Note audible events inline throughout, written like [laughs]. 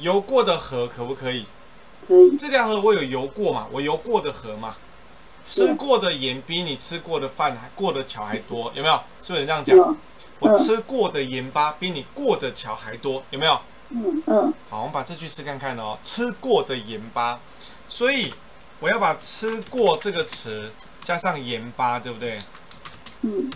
游过的河可不可以？可以，这条河我有游过嘛？我游过的河嘛？吃过的盐比你吃过的饭还过的桥还多，有没有？是不是这样讲？我吃过的盐巴比你过的桥还多，有没有？嗯嗯，好，我们把这句试看看哦。吃过的盐巴，所以我要把“吃过”这个词加上盐巴，对不对？嗯，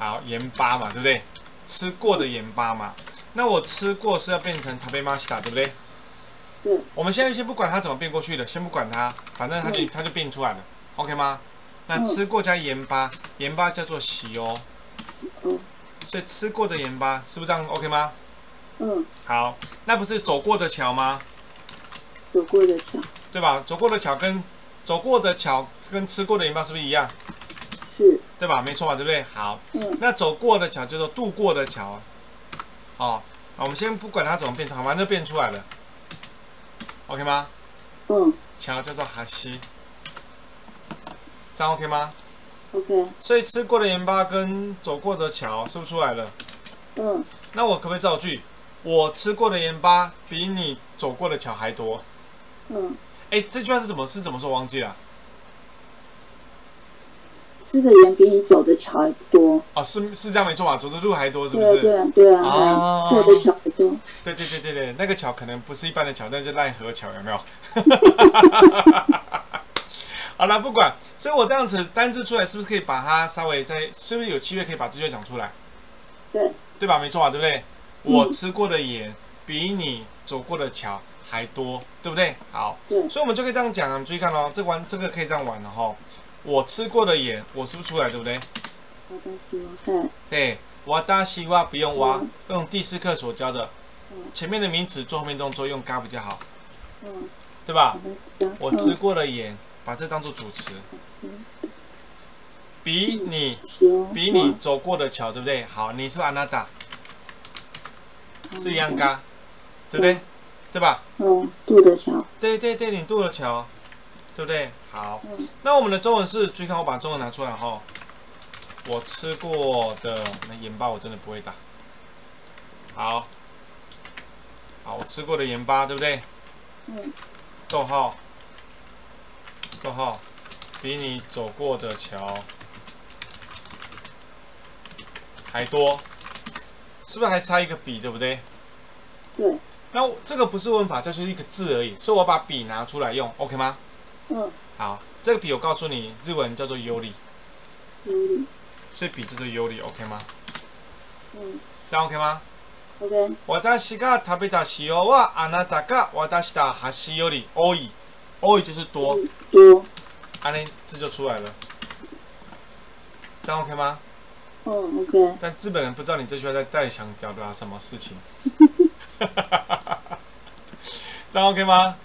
好，盐巴嘛，对不对？吃过的盐巴嘛。那我吃过是要变成 tabemashita，对不对？对，我们现在先不管它怎么变过去的，先不管它，反正它就嗯它就变出来了，OK 吗？那嗯吃过加盐巴，盐巴叫做喜哦，哦，所以吃过的盐巴是不是这样 OK 吗？嗯，好，那不是走过的桥吗？走过的桥对吧？走过的桥跟走过的桥跟吃过的盐巴是不是一样？是，对吧？没错嘛，对不对？好，嗯那走过的桥叫做渡过的桥，哦，我们先不管它怎么变成，好吧，那变出来了，OK 吗？嗯桥叫做哈西，这样 OK 吗？，OK，所以吃过的盐巴跟走过的桥是不是出来了？嗯，那我可不可以造句？我吃过的盐巴比你走过的桥还多。嗯，哎，这句话是怎么是怎么说？忘记了。吃的盐比你走的桥还多，哦，是是这样没错嘛，走的路还多，是不是？对啊对啊，对哦啊，走的桥还多，对对对对对，那个桥可能不是一般的桥，那是奈何桥，有没有？[laughs] 好了，不管，所以我这样子单字出来，是不是可以把它稍微再，是不是有机会可以把这句话讲出来？对，对吧？没错啊，对不对？嗯我吃过的盐比你走过的桥还多，对不对？好，所以我们就可以这样讲啊，你注意看哦，这玩这个可以这样玩的哈。我吃过的盐，我是不是出来，对不对？对，我大西哇不用挖嗯，用第四课所教的。嗯，前面的名词做后面动作用嘎比较好，嗯，对吧？我吃过的盐，把这当做主词，嗯，比你，比你走过的桥，对不对？好，你是安娜达，是一样嘎，对不对？对吧？嗯，渡的桥，对对对，你渡的桥，对不对？好，嗯那我们的中文是，注意看我把中文拿出来哈。我吃过的那盐巴我真的不会打。好，好，我吃过的盐巴，对不对？嗯，逗号，逗号，比你走过的桥还多，是不是还差一个比，对不对？对，那我这个不是问法，这就是一个字而已，所以我把笔拿出来用，OK 吗？嗯，好，这个笔我告诉你，日文叫做尤里，有理，所以笔叫做尤里，OK 吗？嗯这样 OK 吗？ ，OK，私が食べた塩はあなたが渡した橋より多い，多い就是多，多，安尼字就出来了，这样 OK 吗？嗯，OK，但日本人不知道你这句话在在想表达什么事情，[laughs] [laughs] 这样 OK 吗？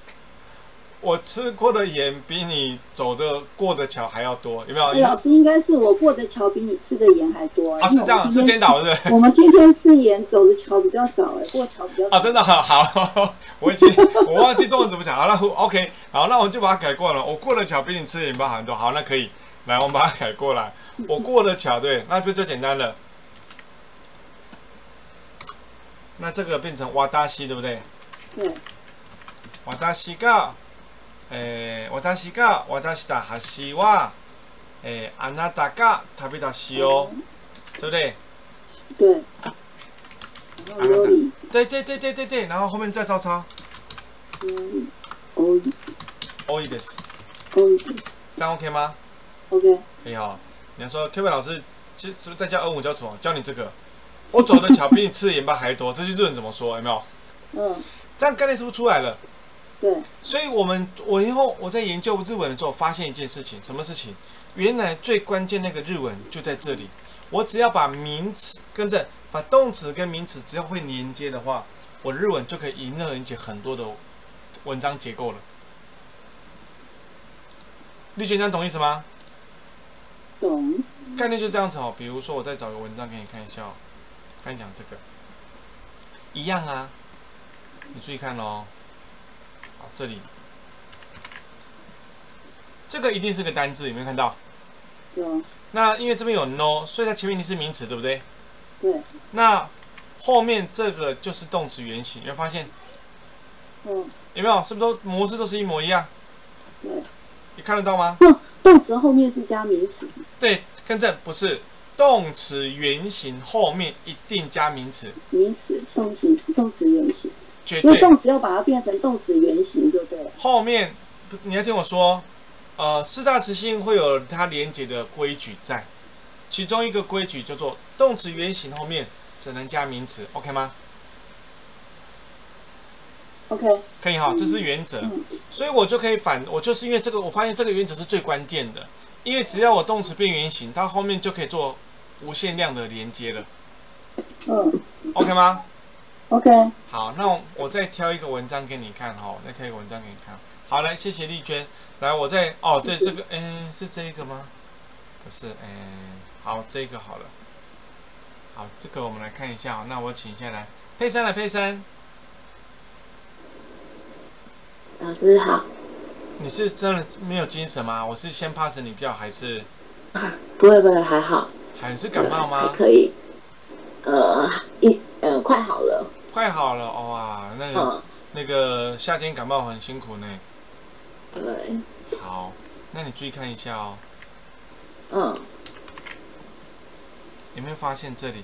我吃过的盐比你走的过的桥还要多，有没有？哎，老师应该是我过的桥比你吃的盐还多，啊，是这样，是颠倒的？我们今天吃盐走的桥比较少，哎，过桥比较啊，真的好好，我已经我忘记中文怎么讲，好了，OK，好，那我就把它改过了。我过的桥比你吃的盐巴好很多，好，那可以，来，我们把它改过来。我过的桥，对，那不就简单了？那这个变成瓦达西，对不对？对，私が、えー、私が渡した橋は、えー、あなたが食べた塩，对不对？对，然后有理，对对对对对对，然后后面再照抄，有理，欧理，多いです，这样 OK 吗？，OK，可以哈。你要说 Kevin 老师，是是不是在教二五教什么？教你这个，我走的桥比你吃的盐巴还多，这句日文怎么说？有没有？嗯，这样概念是不是出来了？对，所以，我们我以后我在研究日文的时候，发现一件事情，什么事情？原来最关键那个日文就在这里。我只要把名词跟着，把动词跟名词只要会连接的话，我日文就可以迎刃而解很多的文章结构了。绿娟，这样懂意思吗？懂，概念就这样子哦。比如说，我再找个文章给你看一下哦，看你讲这个，一样啊。你注意看哦，好，这里这个一定是个单字，有没有看到？有，那因为这边有 no，所以它前面一定是名词，对不对？对，那后面这个就是动词原形，有没有发现嗯，有没有？是不是都模式都是一模一样？对。你看得到吗？动动词后面是加名词，对，跟正不是动词原形后面一定加名词，名词动词动词原形，绝对所以动词要把它变成动词原形，对不对了？后面你要听我说，呃，四大词性会有它连接的规矩在，其中一个规矩叫做动词原形后面只能加名词，OK 吗？OK，可以哈，这是原则，嗯所以我就可以反，我就是因为这个，我发现这个原则是最关键的，因为只要我动词变原形，它后面就可以做无限量的连接了嗯，OK 吗？，OK，好，那我我再挑一个文章给你看哈，我再挑一个文章给你看。好，来，谢谢丽娟。来，我再哦，对，这个，哎，是这一个吗？不是，哎，好，这个好了。好，这个我们来看一下。那我请下来，佩珊来，佩珊，老师好，你是真的没有精神吗？我是先 pass 你票，还是 [laughs] 不会不会还好，还是感冒还吗？可以，呃一呃快好了，快好了，哇，那个、嗯那个夏天感冒很辛苦呢。对，好，那你注意看一下哦，嗯有没有发现这里？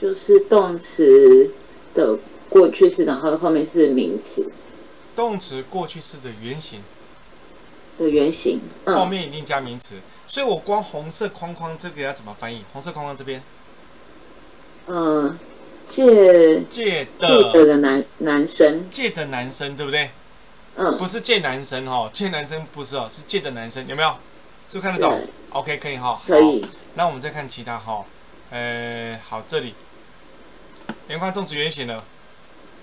就是动词的过去式，然后后面是名词动词过去式的原型。的原型，嗯后面一定加名词，所以我光红色框框这个要怎么翻译？红色框框这边嗯借借借的的的男男生，借的男生，对不对？嗯不是借男生哦，借男生不是哦，是借的男生，有没有？是不是看得懂？OK，可以哈。可以。那我们再看其他哈，呃，好，这里连贯动词原形了，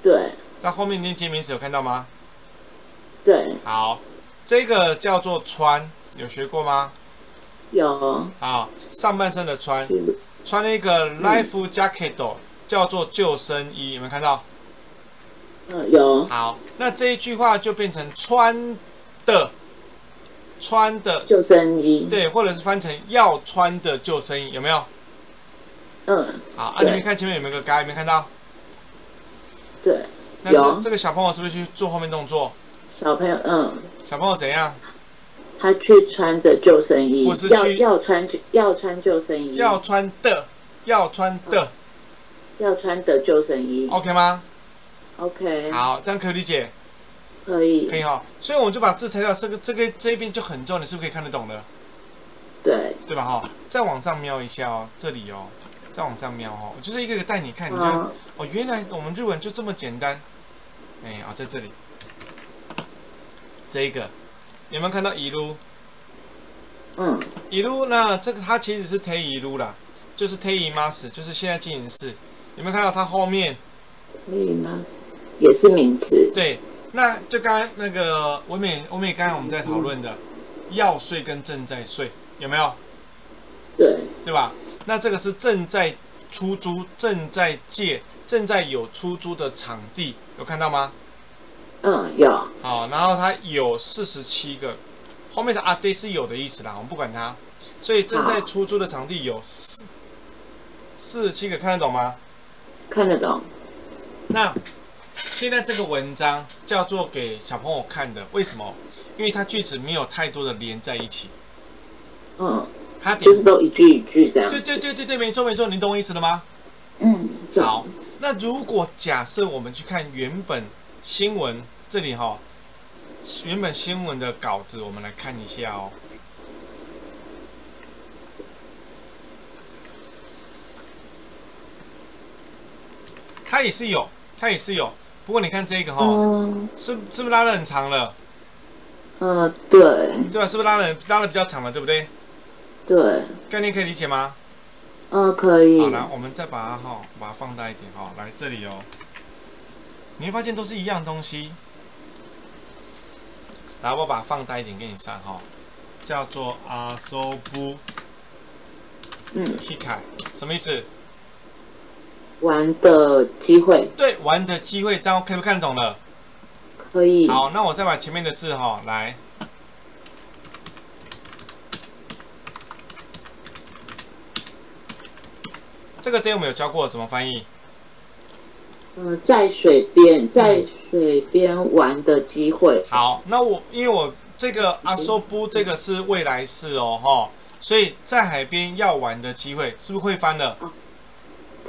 对在后面连接名词有看到吗？对好，这个叫做穿，有学过吗？有好，上半身的穿，是穿了一个 life jacket，、叫做救生衣，有没有看到？嗯有好，那这一句话就变成穿的，穿的，救生衣，对，或者是翻成要穿的救生衣，有没有？嗯好，啊，你们看前面有没有个嘎？有没有看到？对那这个小朋友是不是去做后面动作？小朋友嗯。小朋友怎样？他去穿着救生衣不是，要去要穿要穿救生衣，要穿的，要穿的要穿的救生衣。，OK 吗？OK，好，这样可以理解，可以可以哈。所以我们就把字裁掉，这个这个这一边就很重，你是不是可以看得懂的？对，对吧？哈，再往上瞄一下哦，这里哦，再往上瞄哦，我就是一个一个带你看，你就嗯哦，原来我们日文就这么简单。哎，啊，在这里，这一个有没有看到一路？嗯一路那这个它其实是推一路啦，就是推一 mas，就是现在进行式。有没有看到它后面？可以吗？也是名词，对，那就刚刚那个唯美唯美，刚刚我们在讨论的要睡跟正在睡，有没有？对对吧？那这个是正在出租、正在借、正在有出租的场地，有看到吗？嗯有好，然后它有四十七个，后面的阿 day 是有的意思啦，我们不管它。所以正在出租的场地有四四十七个，看得懂吗？看得懂，那现在这个文章叫做给小朋友看的，为什么？因为它句子没有太多的连在一起，嗯，它点就是都一句一句这样，对对对对对，没错没错，你懂我意思了吗？嗯，好，那如果假设我们去看原本新闻这里哈、原本新闻的稿子，我们来看一下哦。它也是有，它也是有，不过你看这个哈、嗯是是不是拉的很长了？嗯对对吧？是不是拉的拉的比较长了？对不对？对，概念可以理解吗？嗯可以好，，来，我们再把它哈，把它放大一点哈，来这里哦，你会发现都是一样东西。来，我把它放大一点给你上哈，叫做阿索布嗯，hika，什么意思？玩的机会对，玩的机会，这样可不看得懂了？可以，好，那我再把前面的字哈来，这个 day 我们有教过怎么翻译？嗯，在水边，在水边玩的机会。好，那我因为我这个阿说不这个是未来式哦，哈，所以在海边要玩的机会是不是会翻了？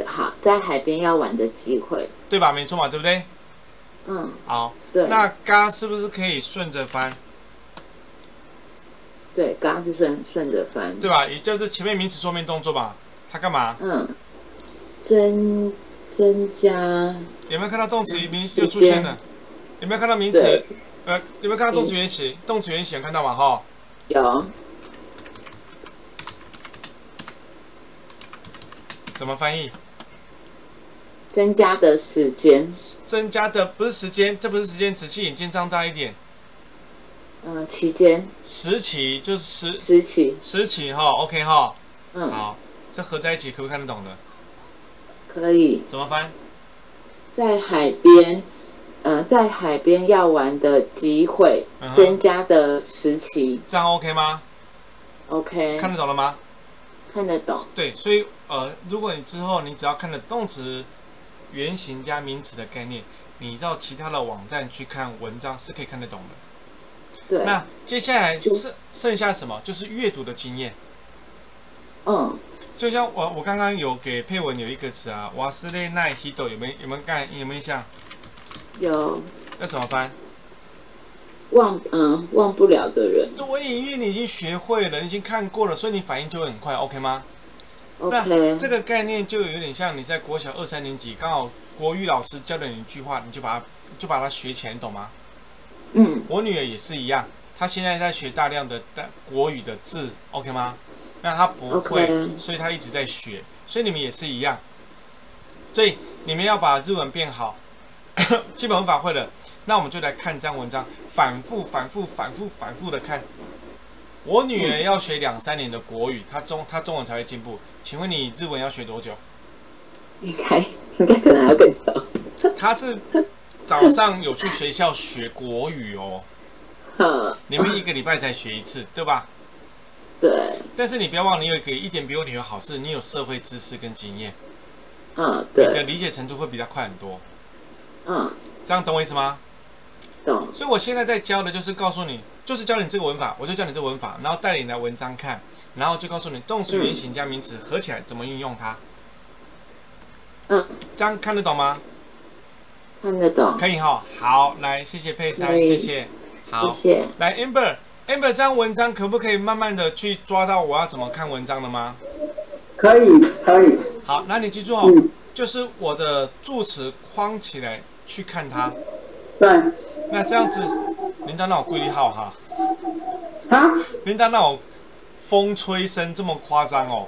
好，在海边要玩的机会。对吧？没错嘛，对不对？嗯，好，对。那嘎是不是可以顺着翻？对，刚刚是顺顺着翻，对吧？也就是前面名词做面动作吧。他干嘛？嗯，增增加。有没有看到动词名又出现了？有没有看到名词？呃，有没有看到动词原形？动词原形看到吗？哈。有。怎么翻译？增加的时间。增加的不是时间，这不是时间，仔细眼睛张大一点。呃，期间。时期就是时。时期。时期哈，OK 哈。嗯。好，这合在一起可不可以看得懂的？可以。怎么翻？在海边，呃，在海边要玩的机会，增加的时期。这样 OK 吗？OK。看得懂了吗？看得懂。对，所以呃，如果你之后你只要看了动词原形加名词的概念，你到其他的网站去看文章是可以看得懂的。对，那接下来剩剩下什么？就是阅读的经验。嗯，就像我我刚刚有给配文有一个词啊，瓦斯雷奈希斗有没有有没有干有没有印象？有。要怎么翻？忘嗯忘不了的人。对，因为你已经学会了，你已经看过了，所以你反应就会很快，OK 吗？OK。那这个概念就有点像你在国小二三年级，刚好国语老师教了你一句话，你就把它就把它学起来，你懂吗？嗯，我女儿也是一样，她现在在学大量的国语的字，OK 吗？那他不会，所以他一直在学，所以你们也是一样，所以你们要把日文变好，[coughs] 基本文法会了，那我们就来看这样文章，反复、反复、反复、反复的看。我女儿要学两三年的国语，她中她中文才会进步。请问你日文要学多久？应该应该可能要更早。[laughs] 她是。早上有去学校学国语哦，[laughs] 你们一个礼拜才学一次，对吧？对。但是你不要忘了，你有一个一点比我女儿好是，你有社会知识跟经验。嗯，对。你的理解程度会比较快很多。嗯。这样懂我意思吗？懂。所以我现在在教的就是告诉你，就是教你这个文法，我就教你这个文法，然后带你来文章看，然后就告诉你动词原形加名词合起来怎么运用它。嗯。这样看得懂吗？看得懂，可以哈。好，来，谢谢佩珊，谢谢。好，谢谢。来，amber，amber，这张文章可不可以慢慢的去抓到我要怎么看文章的吗？可以，可以。好，那你记住哦，就是我的助词框起来去看它。对。那这样子，铃铛那我规律号哈。啊？铃铛那我风吹声这么夸张哦。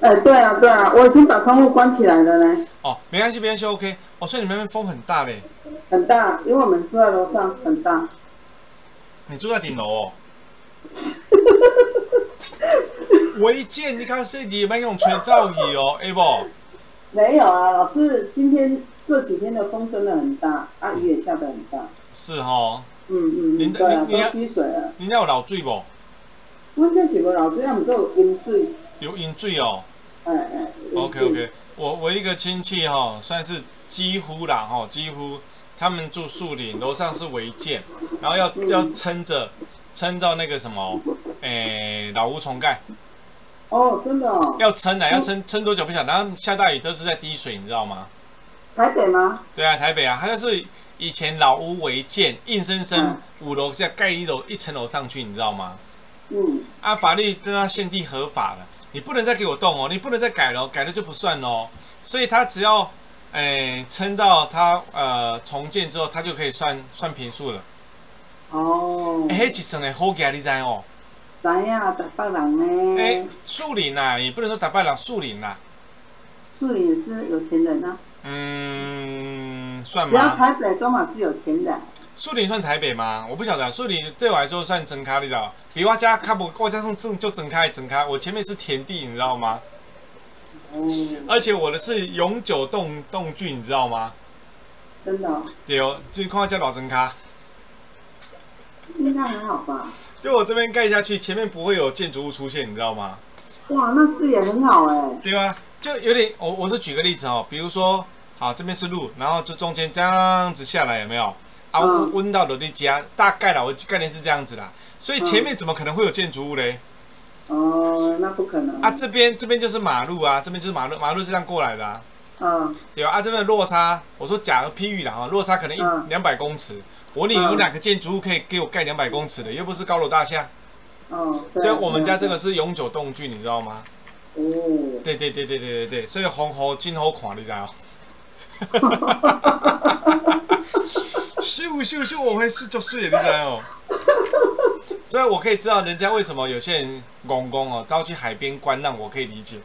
哎，对啊，对啊，我已经把窗户关起来了呢。哦，没关系，没关系，OK。哦，所以你们那边风很大嘞。很大，因为我们住在楼上，很大。你住在顶楼哦。[laughs] 违建，你看设计有没有用吹造气哦，A 不？没有啊，老师，今天这几天的风真的很大，啊，雨也下得很大。是哦。嗯嗯嗯。对啊，都积水了。你家有老水不？我这是无老水，啊，毋过有阴水。有淹水哦。哎哎，OK OK，我我一个亲戚哈，算是几乎啦哈，几乎他们住树林，楼上是违建，然后要要撑着撑到那个什么，诶老屋重盖。哦，真的哦。要撑啊，要撑撑多久不晓得，然后下大雨都是在滴水，你知道吗？台北吗？对啊，台北啊，它就是以前老屋违建，硬生生五楼再盖一楼一层楼上去，你知道吗？嗯。啊，法律跟他限地合法了。你不能再给我动哦，你不能再改了，改了就不算哦。所以他只要，诶，撑到他呃重建之后，他就可以算算平数了。哦。诶，迄一算的好价，你知哦？知呀，台北人呢？诶，树林呐，也不能说台北人，树林呐。树林也是有钱人啊。嗯，算吗？只要台北都嘛是有钱人。树林算台北吗？我不晓得，树林对我来说算整卡，你知道？比我家卡不，我家上正就整开整开，我前面是田地，你知道吗？哦。而且我的是永久动动具，你知道吗？真的。对哦，就看我家老整卡。应该还好吧？就我这边盖下去，前面不会有建筑物出现，你知道吗？哇，那视野很好哎。对吧？就有点，我我是举个例子哦，比如说，好，这边是路，然后就中间这样子下来，有没有？啊，嗯温到楼梯家，大概啦，我概念是这样子啦。所以前面怎么可能会有建筑物嘞？哦，那不可能。啊，这边这边就是马路啊，这边就是马路，马路是这样过来的啊，嗯对吧？啊，这边的落差，我说假如譬喻啦哈，落差可能一嗯两百公尺。我问你有哪个建筑物可以给我盖两百公尺的？又不是高楼大厦。哦，对所以我们家这个是永久动距，你知道吗？哦，对对对对对对对，所以红猴金猴款，你知道？[laughs] [laughs] 咻咻咻，我会睡就睡，你知道哦？所以我可以知道人家为什么有些人公公哦，招去海边观浪，我可以理解，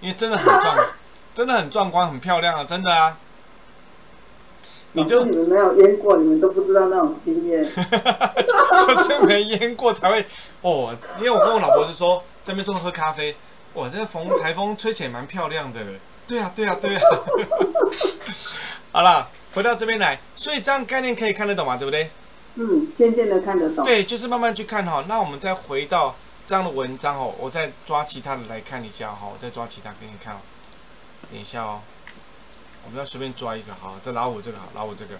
因为真的很壮，真的很壮观，很漂亮啊，真的啊。你就你们没有淹过，你们都不知道那种经验。[laughs] 就是没淹过才会哦，因为我跟我老婆就说在那边坐着喝咖啡，哇，这风台风吹起来蛮漂亮的。对啊，对啊，对啊。[laughs] 好了，回到这边来，所以这样概念可以看得懂嘛，对不对？嗯，渐渐的看得懂。对，就是慢慢去看哈。那我们再回到这样的文章哦，我再抓其他的来看一下哈，我再抓其他给你看哦。等一下哦，我们要随便抓一个好，再拿我这个好，拿我这个，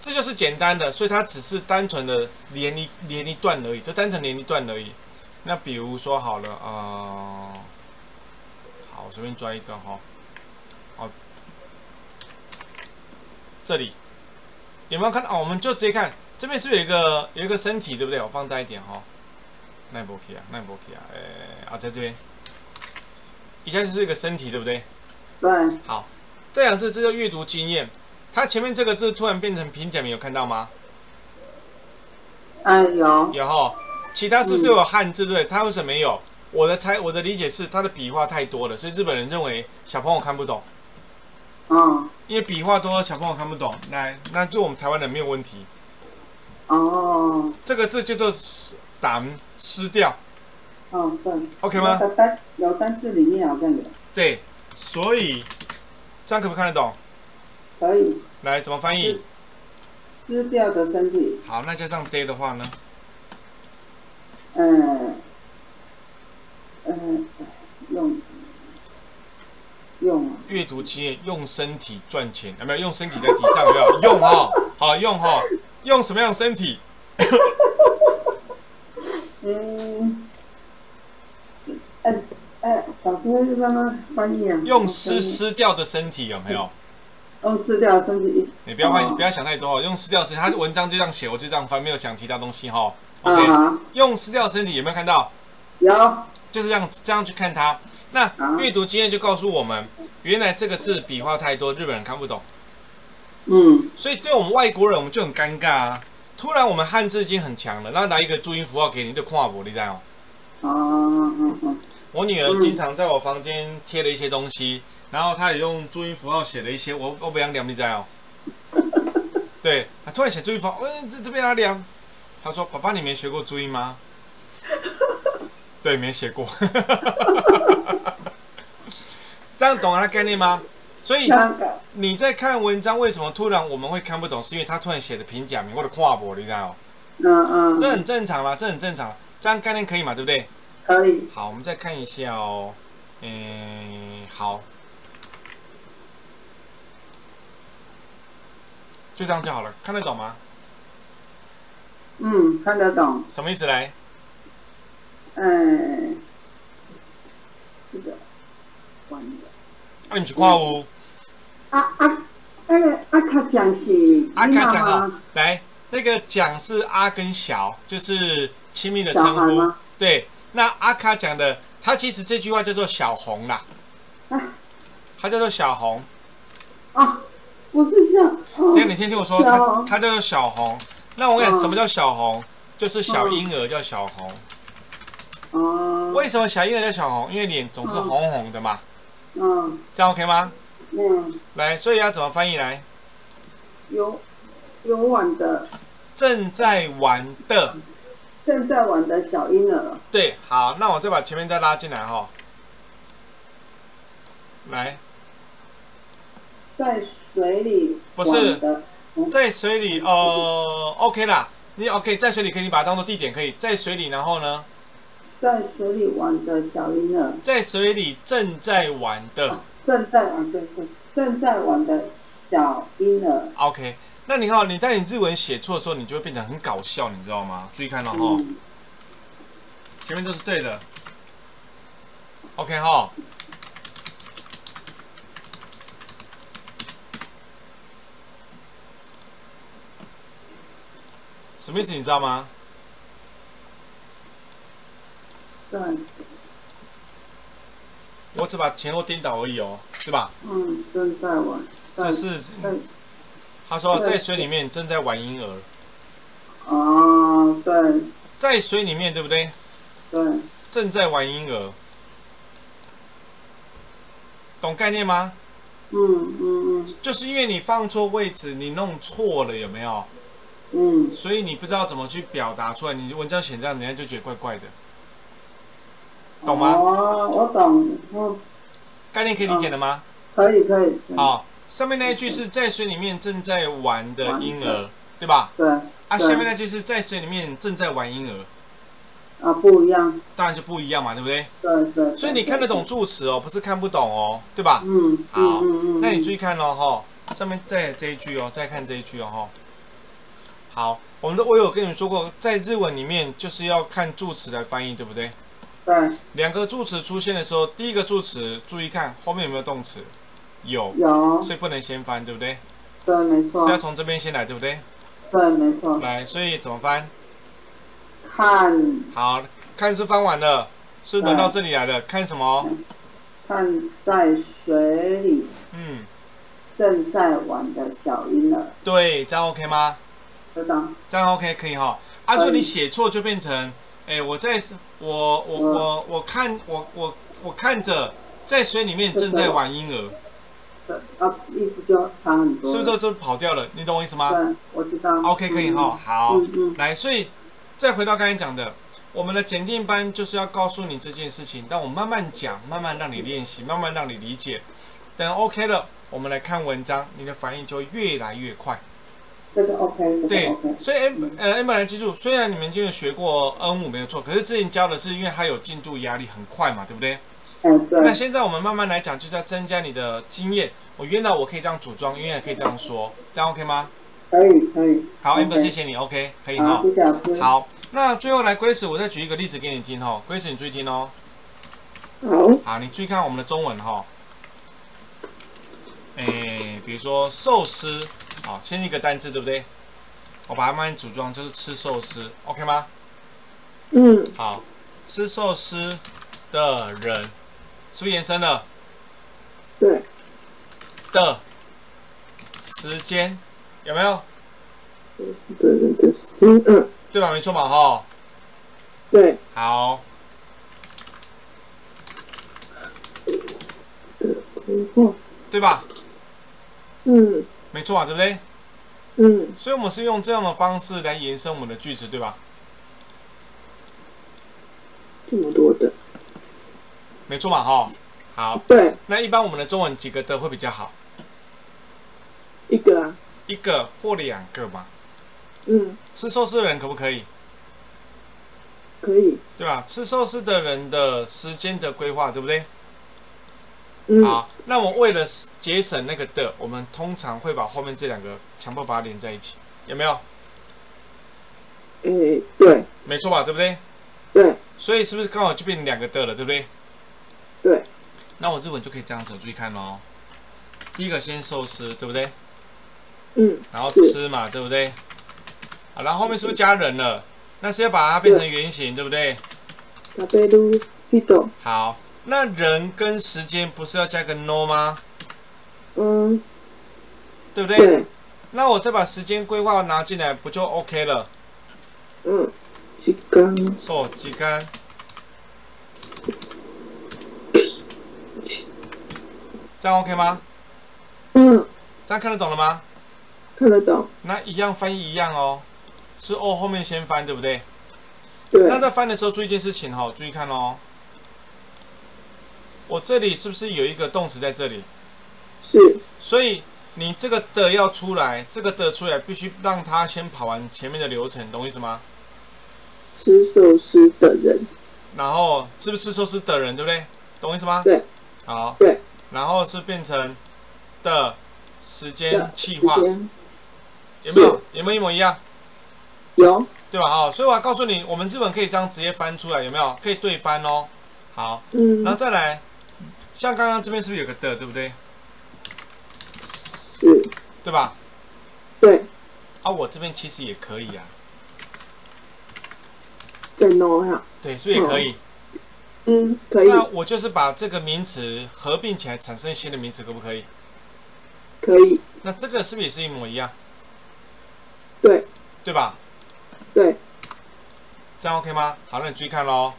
这就是简单的，所以它只是单纯的连一连一段而已，就单纯连一段而已。那比如说好了，呃，好，我随便抓一个哈，好，这里有没有看到？哦，我们就直接看这边是不是有一个有一个身体，对不对？我放大一点哈，奈博奇啊，奈博奇啊，诶、啊，在这边，一下就是一个身体，对不对？对，好，这两字这叫阅读经验。它前面这个字突然变成平假名，有看到吗？哎，有，有哈。其他是不是有汉字？对？它为什么没有？我的猜，我的理解是它的笔画太多了，所以日本人认为小朋友看不懂，嗯，因为笔画多，小朋友看不懂。来，那就我们台湾人没有问题。哦，这个字叫做打失掉哦，对，OK 吗？有单字里面好像有，对，所以这样可不可以看得懂？可以来，怎么翻译？撕掉的身体，好，那加上 day 的话呢？嗯，嗯，用用啊，阅读经验，用身体赚钱，有没有？用身体在抵账，有没有？[laughs] 用哈，好用哈，用什么样的身体？[laughs] 嗯，哎哎，老师慢慢翻译啊，用湿湿掉的身体，有没有？用撕掉的身体，你不要换，哦不要想太多哦。用撕掉的身体，他文章就这样写，我就这样翻，没有讲其他东西哈。OK，啊，用撕掉的身体有没有看到？有，就是这样这样去看它。那啊阅读经验就告诉我们，原来这个字笔画太多，日本人看不懂，嗯，所以对我们外国人我们就很尴尬啊。突然我们汉字已经很强了，然后来一个注音符号给你，你就看不，你知道吗？哦，嗯嗯，我女儿经常在我房间贴了一些东西，然后她也用注音符号写了一些，我我不想念，你知道哦？[laughs] 对，她突然写注音符号，嗯，这这边哪里啊？她说：“爸爸，你没学过注音吗？” [laughs] 对，没写过。[laughs] 这样懂了它概念吗？所以，你在看文章，为什么突然我们会看不懂？是因为他突然写的平假名或者跨博，你知道吗？嗯嗯，这很正常啦，这很正常。这样概念可以嘛？对不对？可以，好，我们再看一下哦。嗯，好，就这样就好了，看得懂吗？嗯，看得懂，什么意思嘞？哎，这个，完了。那、你们去跨屋，啊啊，那个阿卡讲是阿卡讲啊吗？，来，那个讲是阿跟小，就是亲密的小称呼。对，那阿卡讲的，他其实这句话叫做小红啦，啊他叫做小红。啊，我是像，哦等下你先听我说，小他他叫做小红。那我跟你讲，嗯什么叫小红？就是小婴儿叫小红。哦，为什么小婴儿叫小红？因为脸总是红红的嘛。嗯这样 OK 吗？嗯，来，所以要怎么翻译来？有有玩的，正在玩的。正在玩的小婴儿，对，好，那我再把前面再拉进来哈。来，在水里不是在水里，呃，OK 啦，你 OK，在水里可以，你把它当做地点可以，在水里，然后呢，在水里玩的小婴儿，在水里正在玩的。正在玩，对对，正在玩的小婴儿。OK，那你看，你在你日文写错的时候，你就会变成很搞笑，你知道吗？注意看了哈，嗯，前面都是对的。OK 哈。什么意思？你知道吗？对，我只把前后颠倒而已哦，对吧？嗯，正在玩。这是在他说在水里面正在玩婴儿，哦，对在水里面对不对？对，正在玩婴儿，懂概念吗？嗯嗯嗯就是因为你放错位置，你弄错了，有没有？嗯嗯，所以你不知道怎么去表达出来，你文章写这样，人家就觉得怪怪的，懂吗？哦，我懂，嗯，概念可以理解了吗？可以可以。嗯好，上面那一句是在水里面正在玩的婴儿，对吧？对啊，下面那句是在水里面正在玩婴儿，啊，不一样，当然就不一样嘛，对不对？对对。所以你看得懂助词哦，不是看不懂哦，对吧？嗯，好那你注意看哦，哈，上面在这一句哦，再看这一句哦，哈。好，我们都我有跟你们说过，在日文里面就是要看助词来翻译，对不对？对两个助词出现的时候，第一个助词注意看后面有没有动词，有，有，所以不能先翻，对不对？对没错是要，从这边先来，对不对？对没错，来，所以怎么翻？看好看是翻完了，是轮到这里来了？看什么？看在水里嗯，正在玩的小婴儿，对，这样 OK 吗？知道？这样 OK 可以哈。啊，如果你写错就变成，哎，我在，我我我我看我我我看着在水里面正在玩婴儿，对，啊，意思就差很多了。是不是就就跑掉了？你懂我意思吗对，我知道。？OK 可以哈。好嗯，嗯来，所以再回到刚才讲的，我们的检定班就是要告诉你这件事情，但我慢慢讲，慢慢让你练习，慢慢让你理解。等 OK 了，我们来看文章，你的反应就会越来越快。这个 OK，这个对所以 M 呃 M 来记住，虽然你们就有学过 N 五没有错，可是之前教的是因为它有进度压力很快嘛，对不对？那，现在我们慢慢来讲，就是要增加你的经验。我原来我可以这样组装，原来可以这样说，这样 OK 吗？可以可以。好 OK，Amber 谢谢你，OK 可以哈好，。谢谢老师。好，那最后来 Grace，我再举一个例子给你听哈，Grace 你注意听哦。好，好，你注意看我们的中文哈。哎，比如说寿司，好，先一个单字对不对？我把它慢慢组装，就是吃寿司，OK 吗？嗯，好，吃寿司的人是不是延伸了对，的时间？有没有？对对对，嗯嗯，对吧？没错嘛，哈。对，好，对吧？嗯没错嘛，对不对？嗯，所以我们是用这样的方式来延伸我们的句子，对吧？这么多的，没错嘛，哈。好，对，那一般我们的中文几个的会比较好，一个啊，一个或两个嘛。嗯，吃寿司的人可不可以？可以，对吧？吃寿司的人的时间的规划，对不对？嗯，好，那我们为了节省那个的，我们通常会把后面这两个强迫把它连在一起，有没有？哎，对没错吧？对不对？对所以是不是刚好就变成两个的了，对不对？对，那我日文就可以这样子，注意看喽。第一个先寿司，对不对？嗯，然后吃嘛，对不对？好，然后后面是不是加人了？那是要把它变成圆形，对不对？好，那人跟时间不是要加个 no 吗？嗯，对不对？对，那我再把时间规划拿进来，不就 OK 了？嗯，時間、错，几干？这样 OK 吗？嗯，这样看得懂了吗？看得懂，那一样翻译一样哦，是哦后面先翻，对不对？对，那在翻的时候注意一件事情哈、哦，注意看哦。我这里是不是有一个动词在这里？是，所以你这个的要出来，这个的出来必须让它先跑完前面的流程，懂我意思吗？吃寿司的人，然后是不是吃寿司的人，对不对？懂我意思吗？对。好。对。然后是变成的时间气化，有没有？有没有一模一样？有，对吧？哦，所以我要告诉你，我们日本可以这样直接翻出来，有没有？可以对翻哦。好，嗯然后，再来，像刚刚这边是不是有个的，对不对？是，对吧？对，啊，我这边其实也可以啊，对，是不是也可以？嗯，可以，那我就是把这个名词合并起来产生新的名词，可不可以？可以，那这个是不是也是一模一样？对，对吧？对，这样 OK 吗？好，那你注意看喽，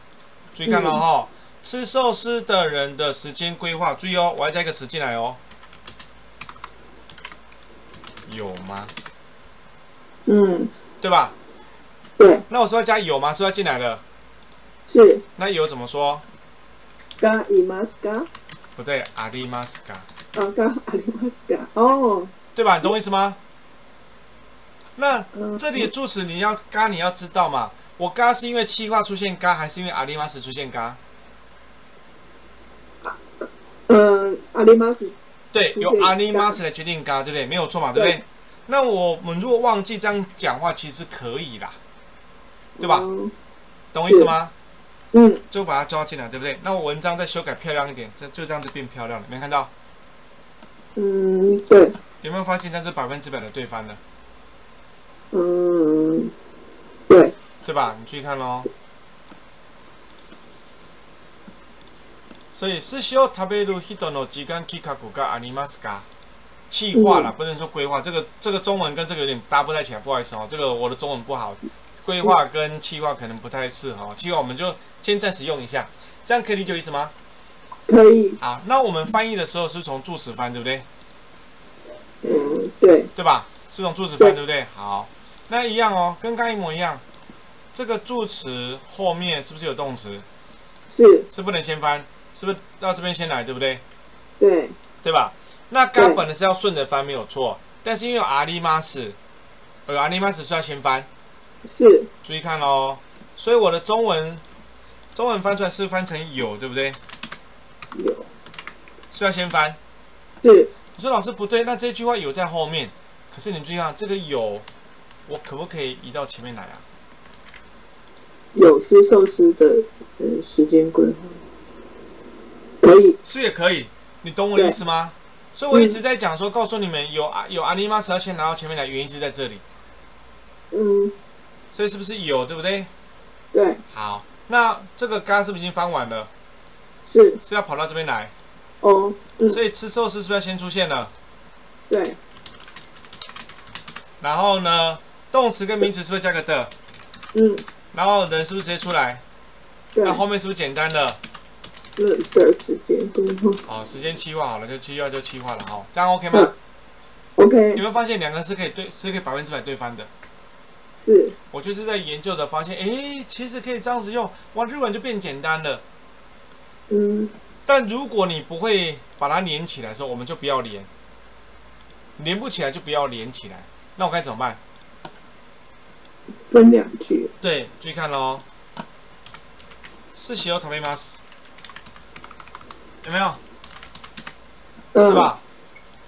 注意看喽嗯哈、吃寿司的人的时间规划，注意哦，我要加一个词进来哦。有吗？嗯，对吧？对，那我是要加有吗？是不是要进来了？是，那有怎么说？がいますか？不对，阿里马斯卡，啊，がありますか？哦，对吧？你懂我意思吗？那嗯，这里的助词你要嘎，你要知道嘛？我嘎是因为气化出现嘎，还是因为阿里马斯出现嘎？嗯，あります，对，出现由阿里嘎马斯来决定嘎，对不对？没有错嘛，对不对对？那我们如果忘记这样讲话，其实可以啦，对吧？嗯懂我意思吗？ 嗯，就把它抓进来，对不对？那我文章再修改漂亮一点，这就这样子变漂亮了，没看到？嗯，对，有没有发现它是百分之百的对翻了，嗯，对，对吧？你注意看喽。所以是需要食べる人の時間企画がありますか？气化了，不能说规划。这个这个中文跟这个有点搭不太起来，不好意思哦，这个我的中文不好， 规划跟气化可能不太适合哦。气化我们就先暂时用一下，这样可以理解意思吗？可以，好，那我们翻译的时候是从助词翻，对不对？嗯，对，对吧？是从助词翻，对对不对？好，那一样哦，跟刚刚一模一样。这个助词后面是不是有动词？是，是不能先翻，是不是到这边先来，对不对？对，对吧？那刚本来是要顺着翻没有错，但是因为有阿里玛斯，有阿里玛斯是要先翻，是，注意看哦。所以我的中文中文翻出来是翻成有，对不对？有，是要先翻。对，你说老师不对，那这句话有在后面，可是你注意看这个有，我可不可以移到前面来啊？有是寿司的呃时间规划，可以，是也可以？你懂我的意思吗？所以我一直在讲说，告诉你们有啊有阿尼玛斯要先拿到前面来，原因是在这里。嗯，所以是不是有，对不对？对，好，那这个刚是不是已经翻完了？是，是要跑到这边来，哦，嗯，所以吃寿司是不是要先出现了？对，然后呢，动词跟名词是不是加个的？嗯，然后人是不是直接出来？对，那后面是不是简单的？人的时间规划好，时间计划好了，就气化就计划了哈，这样 OK 吗？嗯，OK，有没有发现两个是可以对，是可以百分之百对翻的？是，我就是在研究的发现，诶，其实可以这样子用，哇，日文就变简单了。嗯，但如果你不会把它连起来的时候，我们就不要连，连不起来就不要连起来。那我该怎么办？分两句，对，注意看喽。是喜欢食べます，有没有？对嗯，吧？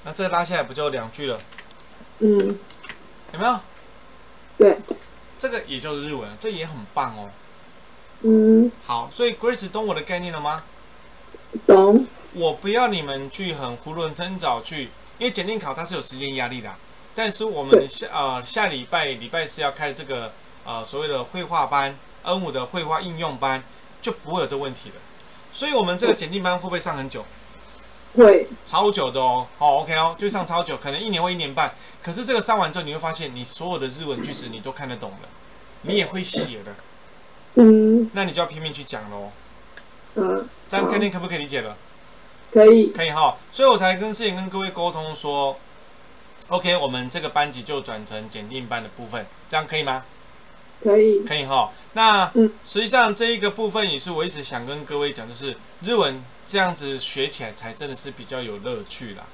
那这拉下来不就两句了？嗯，有没有？ 对，这个也就是日文，这也很棒哦。嗯，好，所以 Grace 懂我的概念了吗？懂，我不要你们去很囫囵吞枣去，因为检定考它是有时间压力的啊。但是我们下呃下礼拜礼拜四要开这个呃所谓的绘画班，N 五的绘画应用班，就不会有这问题了。所以我们这个检定班会不会上很久？会，超久的哦，哦 OK 哦，就上超久，可能一年或一年半。可是这个上完之后，你会发现你所有的日文句子你都看得懂了，你也会写了，嗯，那你就要拼命去讲喽。嗯，这样好概念可不可以理解了？可以，可以哈，所以我才跟之前跟各位沟通说，OK，我们这个班级就转成检定班的部分，这样可以吗？可以，可以哈。那嗯实际上这一个部分也是我一直想跟各位讲，就是日文这样子学起来才真的是比较有乐趣啦。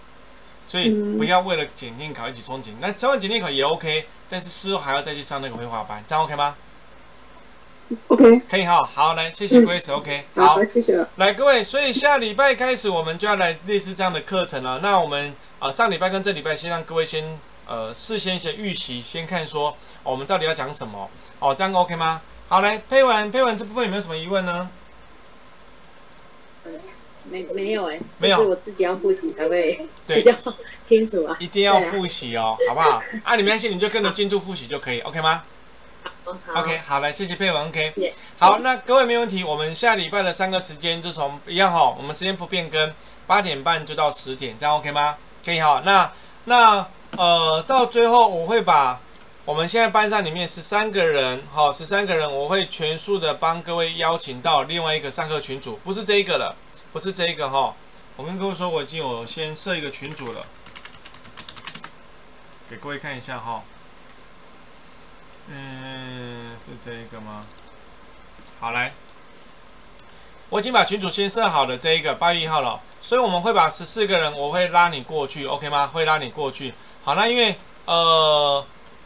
所以嗯不要为了检定考一起憧憬，那考完检定考也 OK，但是事后还要再去上那个绘画班，这样 OK 吗？OK，可以哈。好，来，谢谢 Grace，OK。好好，，谢谢。来各位，所以下礼拜开始我们就要来类似这样的课程了。那我们啊、呃上礼拜跟这礼拜先让各位先呃事先先预习，先看说、哦我们到底要讲什么哦，这样 OK 吗？好，来配完配完这部分有没有什么疑问呢？没没有哎、没有就是我自己要复习才会比较清楚啊。一定要复习哦，好不好？啊，你没关系，你就跟着进度复习就可以，OK 吗好？OK，好，来，谢谢配文，OK。好，那各位没问题，我们下礼拜的三个时间就从一样哈，我们时间不变更，八点半就到十点，这样 OK 吗？可以哈。那那呃，到最后我会把我们现在班上里面十三个人，哈，十三个人，我会全数的帮各位邀请到另外一个上课群组，不是这一个了，不是这一个哈。我跟各位说，我已经有先设一个群组了，给各位看一下哈。嗯，是这一个吗？好，来，我已经把群主先设好了这一个八月一号了，所以我们会把十四个人，我会拉你过去，OK 吗？会拉你过去。好，那因为呃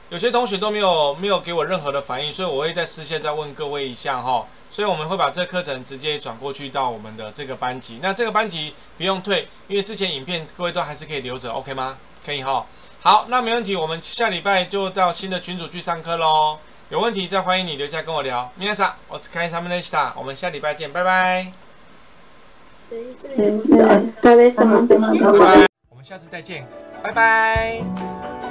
有些同学都没有没有给我任何的反应，所以我会在私下再问各位一下哈。所以我们会把这课程直接转过去到我们的这个班级。那这个班级不用退，因为之前影片各位都还是可以留着，OK 吗？可以哈。好，那没问题，我们下礼拜就到新的群组去上课喽。有问题再欢迎你留下跟我聊。皆さん、我是开サムでした。我们下礼拜见，拜拜。先生，お疲れ様でした。拜拜。我们下次再见， 拜拜。